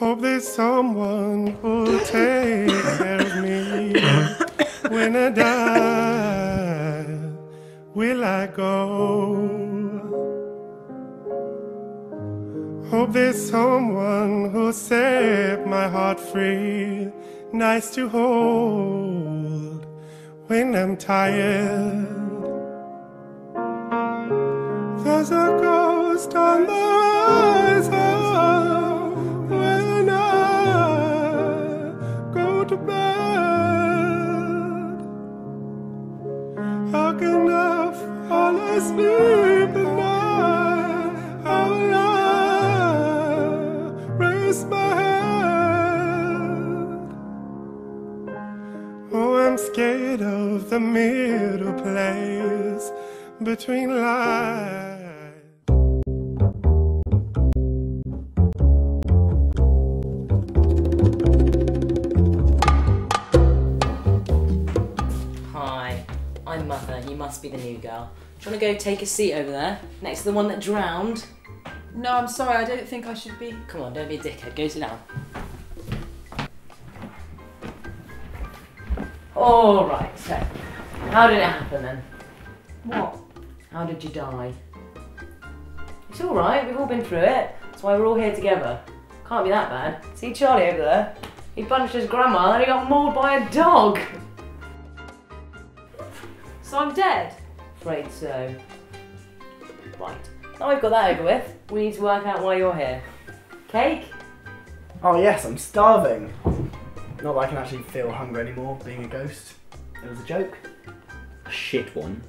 Hope there's someone who'll take care of me when I die. Will I go? Hope there's someone who'll set my heart free, nice to hold when I'm tired. There's a ghost on the at night? Raise my? Oh, I'm scared of the middle place between lies. You must be the new girl. Do you want to go take a seat over there, next to the one that drowned? No, I'm sorry, I don't think I should be. Come on, don't be a dickhead. Go sit down. All right. So, how did it happen then? What? How did you die? It's all right. We've all been through it. That's why we're all here together. Can't be that bad. See Charlie over there? He punched his grandma and he got mauled by a dog. So I'm dead? Afraid so. Right. Now we've got that over with, we need to work out why you're here. Cake? Oh yes, I'm starving. Not that I can actually feel hunger anymore, being a ghost. It was a joke. A shit one.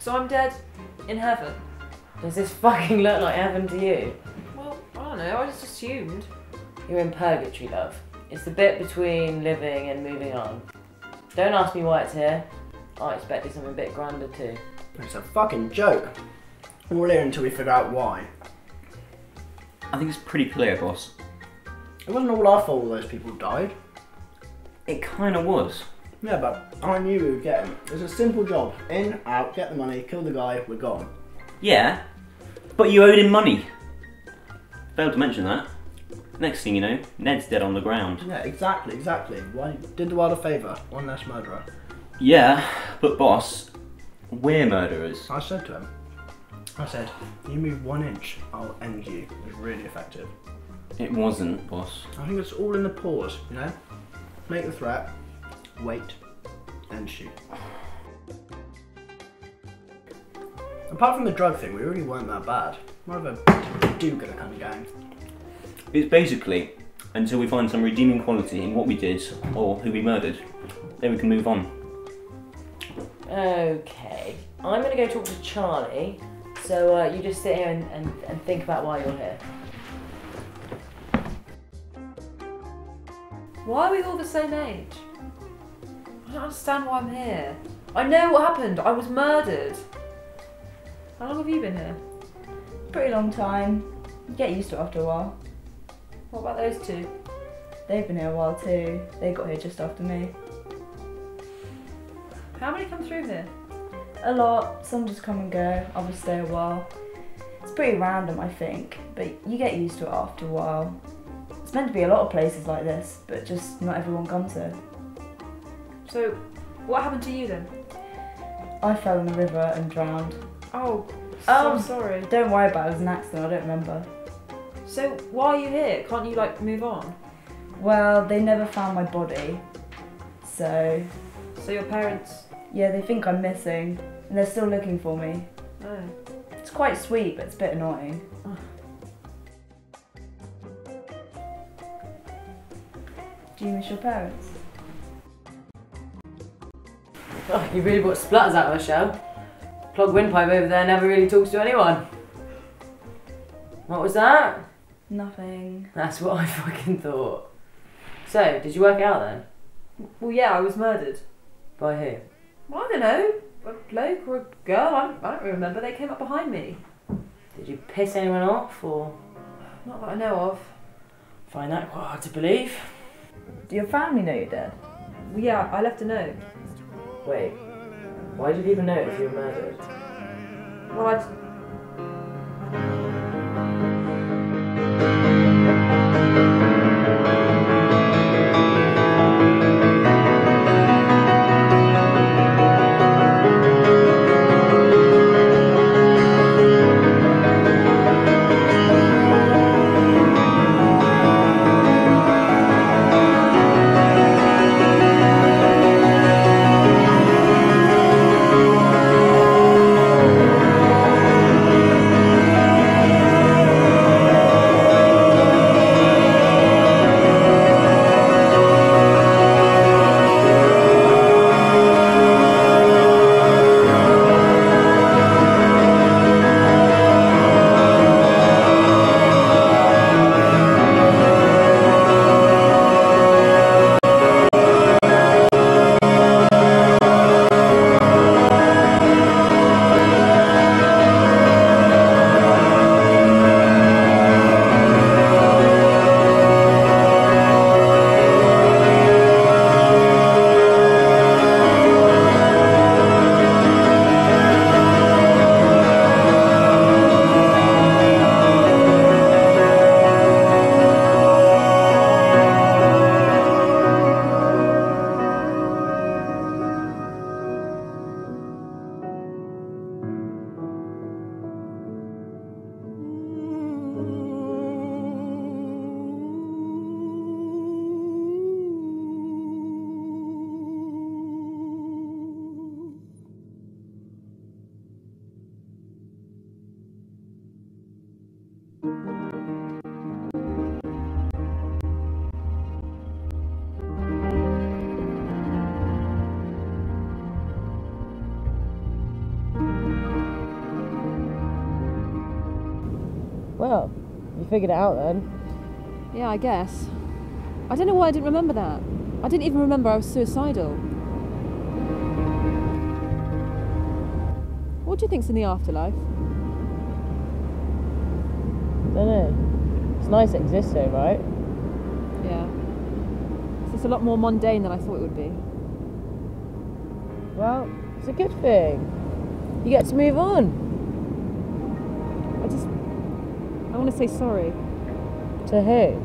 So I'm dead in heaven? Does this fucking look like heaven to you? Well, I don't know, I just assumed. You're in purgatory, love. It's the bit between living and moving on. Don't ask me why it's here. I expected something a bit grander too. It's a fucking joke. We'll here until we figure out why. I think it's pretty clear, boss. It wasn't all our fault all those people died. It kinda was. Yeah, but I knew we would get him. It was a simple job. In, out, get the money, kill the guy, we're gone. Yeah, but you owed him money. Failed to mention that. Next thing you know, Ned's dead on the ground. Yeah, exactly, exactly. Why did the world a favour? One less murderer. Yeah, but boss, we're murderers. I said to him, I said, you move one inch, I'll end you. It was really effective. It wasn't, boss. I think it's all in the pause, you know? Make the threat, wait, and shoot. Apart from the drug thing, we really weren't that bad. More of a do-gooder kind of gang. It's basically until we find some redeeming quality in what we did or who we murdered. Then we can move on. Okay. I'm gonna go talk to Charlie. So uh, you just sit here and, and, and think about why you're here. Why are we all the same age? I don't understand why I'm here. I know what happened. I was murdered. How long have you been here? Pretty long time. You get used to it after a while. What about those two? They've been here a while too. They got here just after me. How many come through here? A lot. Some just come and go. Others stay a while. It's pretty random, I think, but you get used to it after a while. It's meant to be a lot of places like this, but just not everyone comes here. So, what happened to you then? I fell in the river and drowned. Oh, so Oh. sorry. Don't worry about it, it was an accident, I don't remember. So, why are you here? Can't you, like, move on? Well, they never found my body. So, So, your parents. Yeah, they think I'm missing, and they're still looking for me. Oh. It's quite sweet, but it's a bit annoying. Do you miss your parents? Oh, you really brought splatters out of a shell. Plug windpipe over there never really talks to anyone. What was that? Nothing. That's what I fucking thought. So, did you work it out then? Well, yeah, I was murdered. By who? Well, I don't know. A bloke or a girl? I don't, I don't remember. They came up behind me. Did you piss anyone off or Not that I know of. find that quite hard to believe? Do your family know you're dead? Well, yeah, I left a note. Wait, why did people know if you were murdered? Well, I. figured it out then. Yeah, I guess. I don't know why I didn't remember that. I didn't even remember I was suicidal. What do you think's in the afterlife? Don't know. It's nice it exists though, right? Yeah. It's a lot more mundane than I thought it would be. Well, it's a good thing. You get to move on. I want to say sorry To who?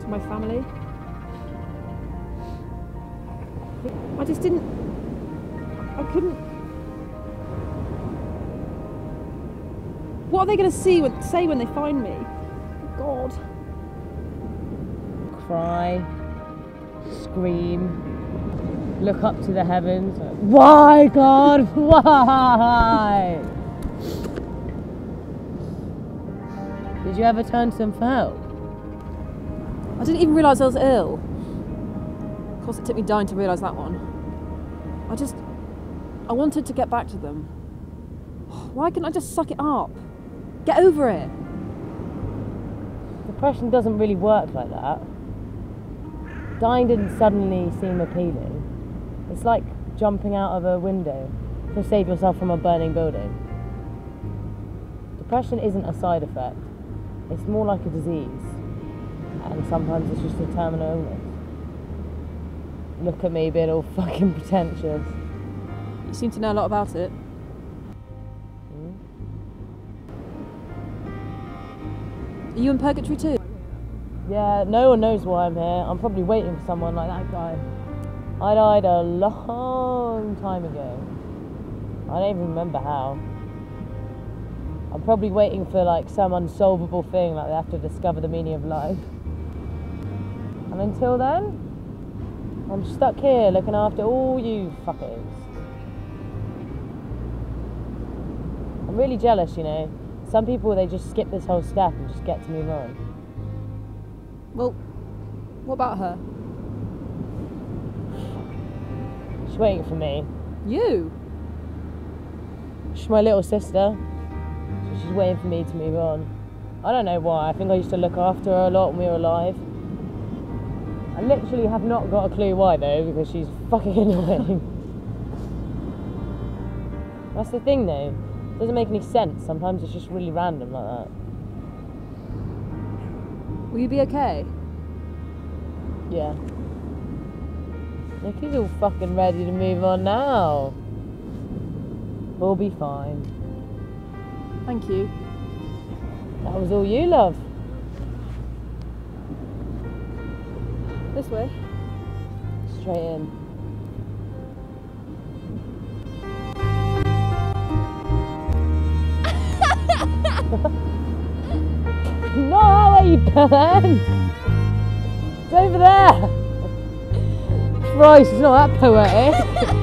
to my family. I just didn't. I couldn't. What are they going to see when, say when they find me? God. Cry. Scream. Look up to the heavens. Why, God? Why? Did you ever turn to them for help? I didn't even realise I was ill. Of course, it took me dying to realise that one. I just. I wanted to get back to them. Why couldn't I just suck it up? Get over it. Depression doesn't really work like that. Dying didn't suddenly seem appealing. It's like jumping out of a window to save yourself from a burning building. Depression isn't a side effect, it's more like a disease. And sometimes it's just a terminal illness. Look at me being all fucking pretentious. You seem to know a lot about it. Hmm? Are you in purgatory too? Yeah, no one knows why I'm here. I'm probably waiting for someone like that guy. I died a long time ago. I don't even remember how. I'm probably waiting for like some unsolvable thing, like they have to discover the meaning of life. And until then, I'm stuck here looking after all you fuckers. I'm really jealous, you know. Some people they just skip this whole step and just get to move on. Well, what about her? She's waiting for me. You? She's my little sister. She's waiting for me to move on. I don't know why. I think I used to look after her a lot when we were alive. I literally have not got a clue why though, because she's fucking annoying. That's the thing though. It doesn't make any sense. Sometimes it's just really random like that. Will you be okay? Yeah. Look, he's all fucking ready to move on now. We'll be fine. Thank you. That was all you, love. This way. Straight in. no, where you been? It's over there. Christ, it's not that poetic.